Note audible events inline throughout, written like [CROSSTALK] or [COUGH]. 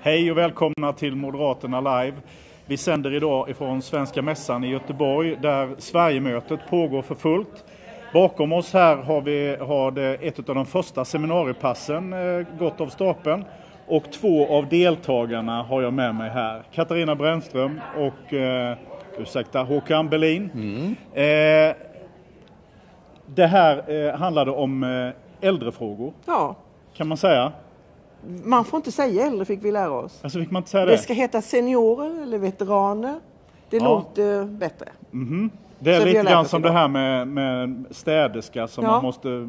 Hej och välkomna till Moderaterna Live. Vi sänder idag ifrån Svenska Mässan i Göteborg där Sverigemötet pågår för fullt. Bakom oss här har, vi, har det ett av de första seminariepassen eh, gått av stapeln. Och två av deltagarna har jag med mig här. Katarina Brännström och eh, ursäkta, Håkan Berlin. Eh, det här eh, handlade om eh, äldrefrågor, Ja, kan man säga. Man får inte säga äldre fick vi lära oss. Alltså fick man inte säga det? Det ska heta seniorer eller veteraner. Det Ja. låter bättre. Det är Så lite grann som det idag. här med, med städerska som Ja. Mm. man måste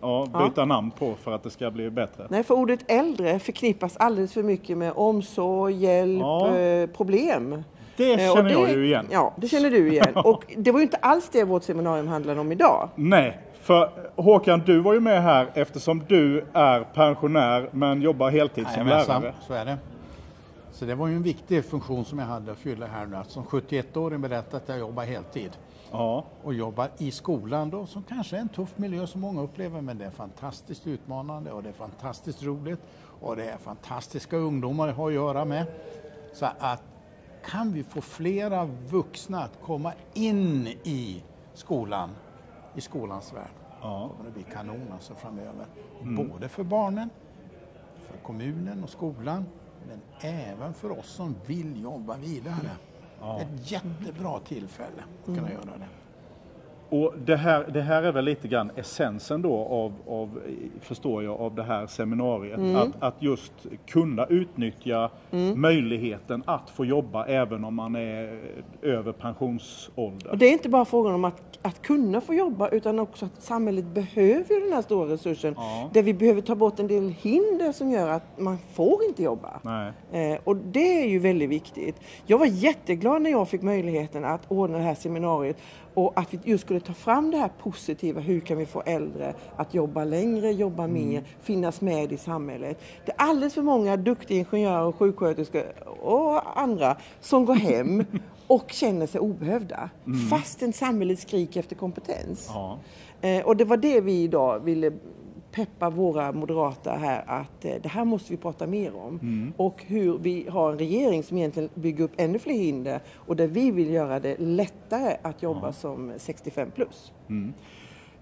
ja, byta namn på för att det ska bli bättre. Nej, för ordet äldre förknippas alldeles för mycket med omsorg, hjälp, Ja. eh, problem. Det Eh, och känner jag ju igen. Ja, det känner du igen. [LAUGHS] Och det var ju inte alls det vårt seminarium handlade om idag. Nej, för Håkan du var ju med här eftersom du är pensionär men jobbar heltid som lärare. så är det. Så det var ju en viktig funktion som jag hade att fylla här nu. Att som 71-åring berätta att jag jobbar heltid Ja, och jobbar i skolan då som kanske är en tuff miljö som många upplever men det är fantastiskt utmanande och det är fantastiskt roligt och det är fantastiska ungdomar jag har att göra med. Så att kan vi få flera vuxna att komma in i skolan, i skolans värld, Ja. kommer det bli kanon alltså framöver. Både för barnen, för kommunen och skolan, men även för oss som vill jobba vidare. Ett jättebra tillfälle att kunna göra det. Och det här, det här är väl lite grann essensen då av, av förstår jag, av det här seminariet. Mm. Att, att just kunna utnyttja möjligheten att få jobba även om man är över pensionsålder. Och det är inte bara frågan om att, att kunna få jobba utan också att samhället behöver den här stora resursen. Ja. Där vi behöver ta bort en del hinder som gör att man får inte jobba. Eh, och det är ju väldigt viktigt. Jag var jätteglad när jag fick möjligheten att ordna det här seminariet och att vi just skulle ta fram det här positiva. Hur kan vi få äldre att jobba längre, jobba mer, finnas med i samhället. Det är alldeles för många duktiga ingenjörer och sjuksköterskor och andra som går hem [LAUGHS] och känner sig obehövda. Fastän samhället skriker efter kompetens. Ja. Eh, och det var det vi idag ville peppa våra moderata här att eh, det här måste vi prata mer om. Mm. Och hur vi har en regering som egentligen bygger upp ännu fler hinder och där vi vill göra det lättare att jobba som 65 plus.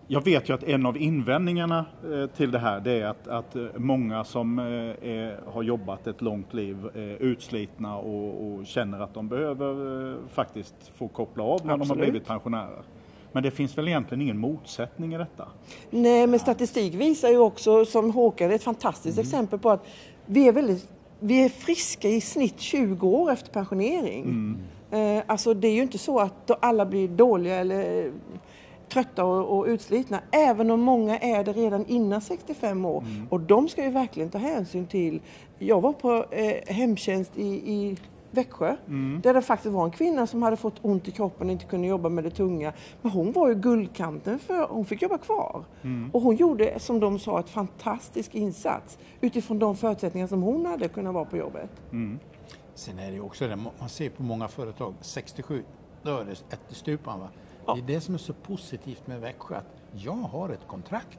Jag vet ju att en av invändningarna eh, till det här det är att, att eh, många som är, har jobbat ett långt liv är utslitna och, och känner att de behöver eh, faktiskt få koppla av när de har Absolut. blivit pensionärer. Men det finns väl egentligen ingen motsättning i detta? Nej, men statistik visar ju också, som Håkan är ett fantastiskt exempel på att vi är, väldigt, vi är friska i snitt 20 år efter pensionering. Eh, alltså det är ju inte så att alla blir dåliga eller trötta och, och utslitna, även om många är det redan innan 65 år. Och de ska ju verkligen ta hänsyn till. Jag var på eh, hemtjänst i, i Växjö. Där det faktiskt var en kvinna som hade fått ont i kroppen och inte kunde jobba med det tunga. Men hon var ju guldkanten för hon fick jobba kvar. Och hon gjorde, som de sa, ett fantastisk insats utifrån de förutsättningar som hon hade kunnat vara på jobbet. Sen är det ju också det, man ser på många företag, 67, då är det ett i stupan. Va? Det är det som är så positivt med Växjö, att jag har ett kontrakt.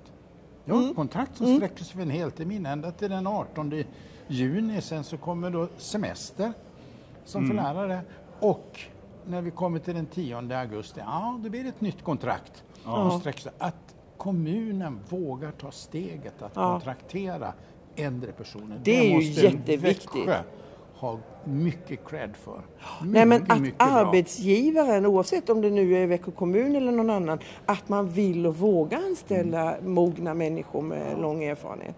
Jag har ett kontrakt som sträcker sig för en heltermin ända till den 18 juni. Sen så kommer då semester som för lärare och när vi kommer till den 10 augusti, ja då blir det ett nytt kontrakt. Sig. Att kommunen vågar ta steget att kontraktera äldre personer. Det är ju jätteviktigt. Växjö ha mycket cred för. Nej, men Mycket, att mycket bra. arbetsgivaren, oavsett om det nu är Växjö kommun eller någon annan, att man vill och vågar anställa mogna människor med lång erfarenhet.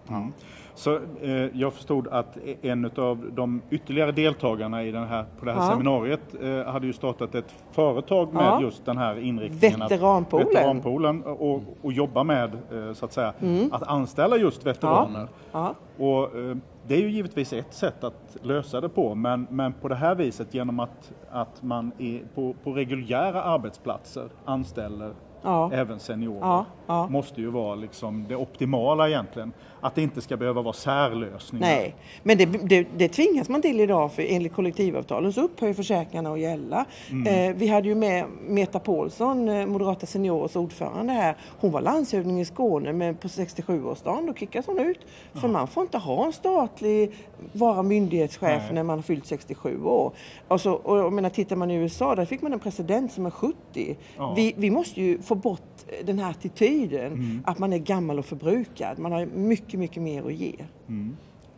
Så eh, jag förstod att en av de ytterligare deltagarna i den här, på det här Ja. seminariet eh, hade ju startat ett företag med Ja. just den här inriktningen. att- Veteranpoolen. Veteranpoolen och, och jobba med eh, så att säga att anställa just veteraner. Mm. Ja. Och, eh, det är ju givetvis ett sätt att lösa det på men, men på det här viset genom att, att man är på, på reguljära arbetsplatser anställer Ja. även seniorer. Ja. Ja. måste ju vara liksom det optimala egentligen. Att det inte ska behöva vara särlösningar. Nej, men det, det, det tvingas man till idag för enligt kollektivavtalen så upphör ju försäkringarna att gälla. Mm. Eh, vi hade ju med Meta Paulsson, eh, Moderata Seniorers ordförande här. Hon var landshövding i Skåne men på 67-årsdagen då kickades hon ut. För man får inte ha en statlig, vara myndighetschef Nej. när man har fyllt 67 år. Alltså, och jag menar, tittar man i USA där fick man en president som är 70. Ja. Vi, vi måste ju få bort den här attityden Mm. att man är gammal och förbrukad. Man har mycket, mycket mer att ge.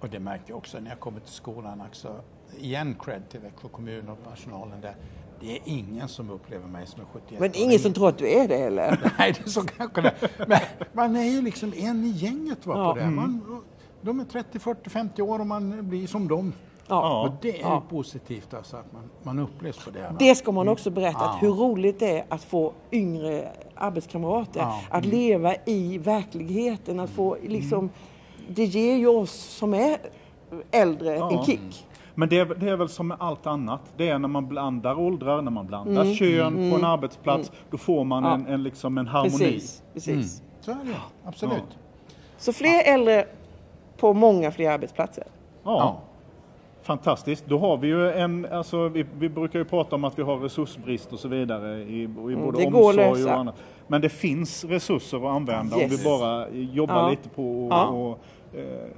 Och det märkte jag också när jag kommer till skolan också. Igen cred till Växjö kommun och personalen där. Det är ingen som upplever mig som är 71 Men ingen som tror att du är det heller. [LAUGHS] Nej, det är så kanske det. Men man är ju liksom en i gänget va, Ja. på det. Man, de är 30, 40, 50 år och man blir som dem. Ja. Och det är Ja. positivt alltså att man, man upplevs på det. Va? Det ska man också berätta, Ja. att hur roligt det är att få yngre arbetskamrater. Ja. Att leva i verkligheten, att få liksom... Det ger ju oss som är äldre Ja. en kick. Men det är, det är väl som med allt annat. Det är när man blandar åldrar, när man blandar Mm. kön på en arbetsplats. Då får man Ja. en, en, liksom en harmoni. Precis. precis. Så är det, absolut. Så fler äldre på många fler arbetsplatser. Ja. Ja. Fantastiskt. Då har vi ju en, alltså vi, vi brukar ju prata om att vi har resursbrist och så vidare i, i både Mm, det går att omsorg och lösa. annat. Men det finns resurser att använda om Yes. vi bara jobbar Ja. lite på och, Ja. och eh,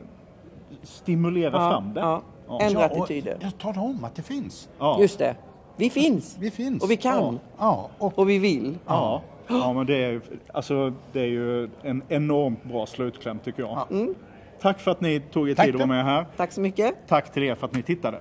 stimulera Ja, fram det. ja. Ja. Ändra attityder. jag talar om att det finns. Ja. Just det. Vi finns. Vi finns. Och vi kan. Ja, och Och vi vill. Ja. ja, men det är, ju- alltså, det är ju en enormt bra slutkläm tycker jag. Ja. Mm. Tack för att ni tog er Tack tid att vara med här. Tack så mycket. Tack till er för att ni tittade.